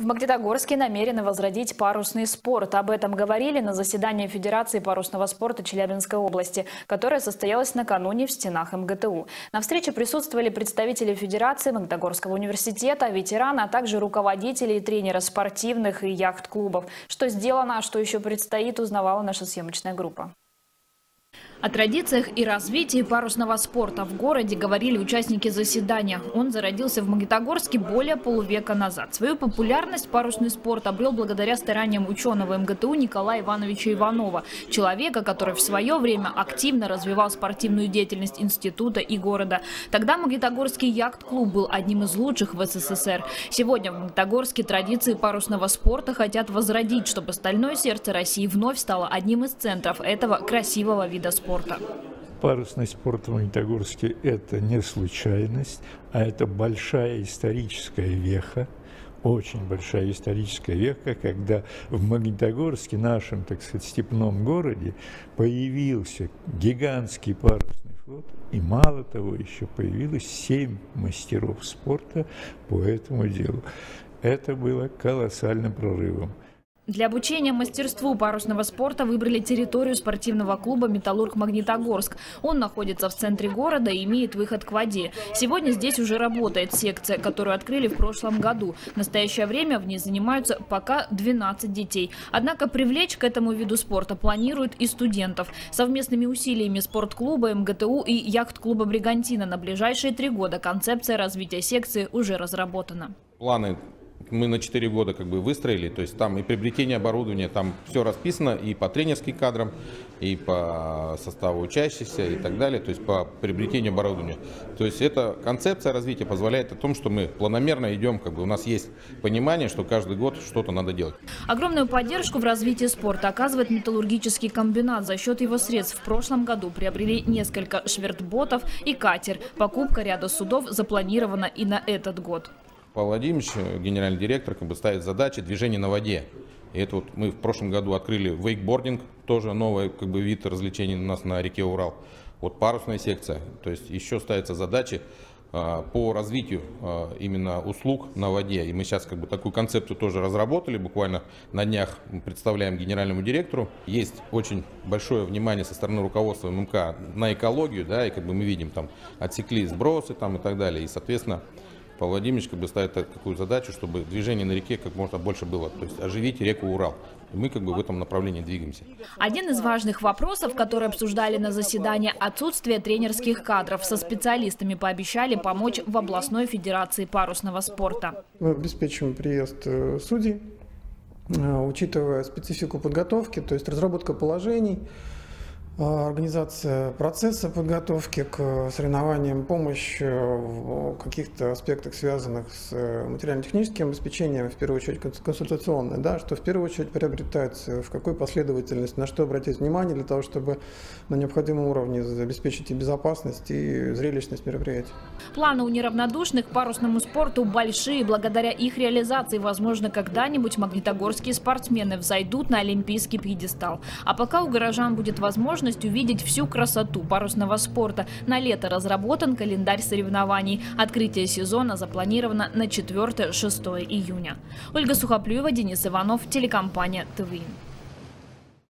В Магнитогорске намерены возродить парусный спорт. Об этом говорили на заседании Федерации парусного спорта Челябинской области, которое состоялось накануне в стенах МГТУ. На встрече присутствовали представители Федерации, Магнитогорского университета, ветераны, а также руководители и тренеры спортивных и яхт-клубов. Что сделано, а что еще предстоит, узнавала наша съемочная группа. О традициях и развитии парусного спорта в городе говорили участники заседания. Он зародился в Магнитогорске более полувека назад. Свою популярность парусный спорт обрел благодаря стараниям ученого МГТУ Николая Ивановича Иванова, человека, который в свое время активно развивал спортивную деятельность института и города. Тогда Магнитогорский яхт-клуб был одним из лучших в СССР. Сегодня в Магнитогорске традиции парусного спорта хотят возродить, чтобы стальное сердце России вновь стало одним из центров этого красивого вида спорта спорта. Парусный спорт в Магнитогорске – это не случайность, а это большая историческая веха, очень большая историческая веха, когда в Магнитогорске, нашем, так сказать, степном городе, появился гигантский парусный флот, и мало того, еще появилось семь мастеров спорта по этому делу. Это было колоссальным прорывом. Для обучения мастерству парусного спорта выбрали территорию спортивного клуба «Металлург Магнитогорск». Он находится в центре города и имеет выход к воде. Сегодня здесь уже работает секция, которую открыли в прошлом году. В настоящее время в ней занимаются пока 12 детей. Однако привлечь к этому виду спорта планируют и студентов. Совместными усилиями спортклуба МГТУ и яхт-клуба «Бригантина» на ближайшие три года концепция развития секции уже разработана. Планы мы на 4 года как бы выстроили, то есть там и приобретение оборудования, там все расписано и по тренерским кадрам, и по составу учащихся и так далее, то есть по приобретению оборудования. То есть эта концепция развития позволяет о том, что мы планомерно идем, как бы у нас есть понимание, что каждый год что-то надо делать. Огромную поддержку в развитии спорта оказывает металлургический комбинат. За счет его средств в прошлом году приобрели несколько швертботов и катер. Покупка ряда судов запланирована и на этот год. Павел Владимирович, генеральный директор, как бы ставит задачи движения на воде. И это вот мы в прошлом году открыли вейкбординг, тоже новый как бы, вид развлечений у нас на реке Урал. Вот парусная секция, то есть еще ставятся задачи а, по развитию а, именно услуг на воде. И мы сейчас как бы такую концепцию тоже разработали, буквально на днях представляем генеральному директору. Есть очень большое внимание со стороны руководства ММК на экологию, да, и как бы мы видим там отсекли сбросы там и так далее. И, соответственно, Павел Владимирович как бы ставит такую задачу, чтобы движение на реке как можно больше было, то есть оживить реку Урал. И мы как бы в этом направлении двигаемся. Один из важных вопросов, которые обсуждали на заседании, отсутствие тренерских кадров. Со специалистами пообещали помочь в областной федерации парусного спорта. Мы обеспечим приезд э, судей, э, учитывая специфику подготовки, то есть разработка положений, организация процесса подготовки к соревнованиям, помощь в каких-то аспектах, связанных с э, материально-техническим обеспечением, в первую очередь консультационное, да, что в первую очередь приобретается, в какой последовательности, на что обратить внимание для того, чтобы на необходимом уровне обеспечить и безопасность, и зрелищность мероприятий. Планы у неравнодушных парусному спорту большие. Благодаря их реализации, возможно, когда-нибудь магнитогорские спортсмены взойдут на олимпийский пьедестал. А пока у горожан будет возможность возможность увидеть всю красоту парусного спорта. На лето разработан календарь соревнований. Открытие сезона запланировано на 4-6 июня. Ольга Сухоплюева, Денис Иванов, телекомпания ТВИН.